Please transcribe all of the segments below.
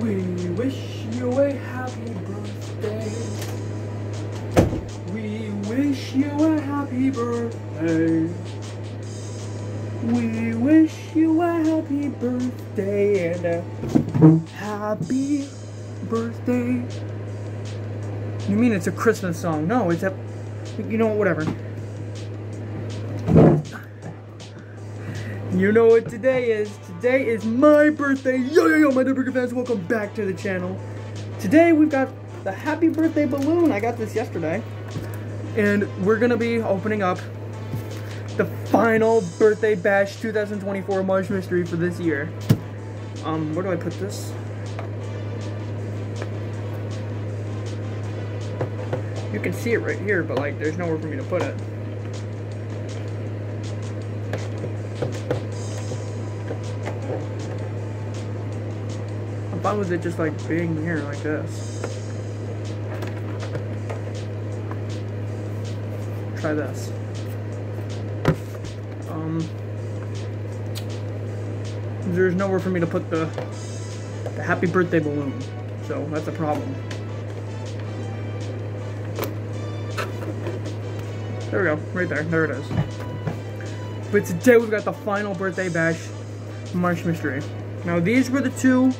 We wish you a happy birthday. We wish you a happy birthday. We wish you a happy birthday and a happy birthday. You mean it's a Christmas song? No, it's a. You know, whatever. You know what today is. Today is my birthday. Yo, yo, yo, my Burger fans, welcome back to the channel. Today we've got the happy birthday balloon. I got this yesterday. And we're gonna be opening up the final birthday bash 2024 March mystery for this year. Um, where do I put this? You can see it right here, but like there's nowhere for me to put it. I'm fine with it just like being here like this. Try this. Um, there's nowhere for me to put the, the happy birthday balloon, so that's a problem. There we go, right there, there it is. But today we've got the final birthday bash March Mystery. Now these were the two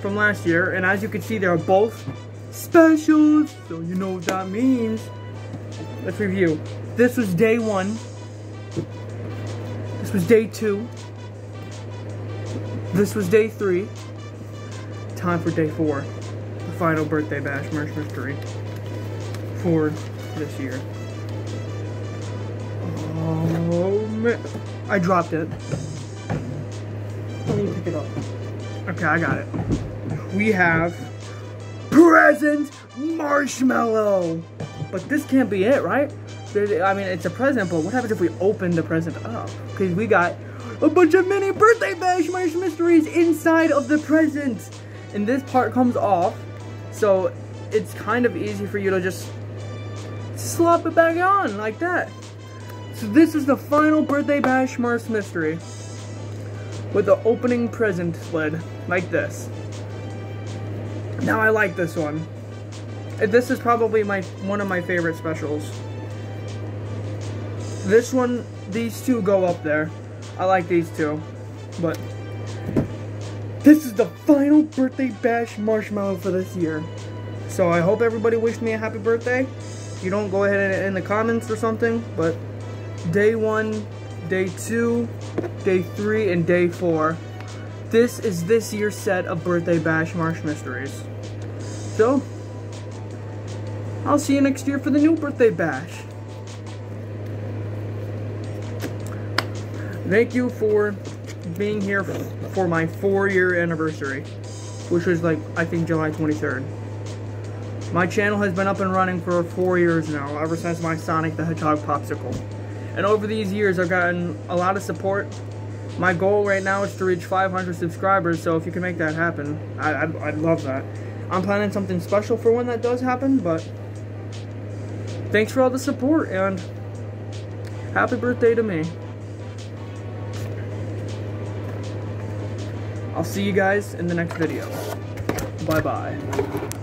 from last year, and as you can see, they're both specials, so you know what that means. Let's review. This was day one. This was day two. This was day three. Time for day four. The final birthday bash merch mystery for this year. Oh man. I dropped it. Let me pick it up. Okay, I got it. We have present marshmallow. But this can't be it, right? I mean, it's a present, but what happens if we open the present up? Because we got a bunch of mini birthday bash marsh mysteries inside of the present. And this part comes off, so it's kind of easy for you to just slap it back on like that. So this is the final birthday bash marsh mystery with the opening present lid like this. Now I like this one. This is probably my one of my favorite specials. This one, these two go up there. I like these two. But this is the final birthday bash marshmallow for this year. So I hope everybody wished me a happy birthday. You don't, go ahead and in the comments or something. But day one, day two, day three, and day four. This is this year's set of birthday bash marsh mysteries. So, I'll see you next year for the new birthday bash. Thank you for being here for my four year anniversary, which was like, I think July 23rd. My channel has been up and running for four years now, ever since my Sonic the Hedgehog Popsicle. And over these years, I've gotten a lot of support. My goal right now is to reach 500 subscribers, so if you can make that happen, I, I'd, I'd love that. I'm planning something special for when that does happen, but thanks for all the support, and happy birthday to me. I'll see you guys in the next video. Bye-bye.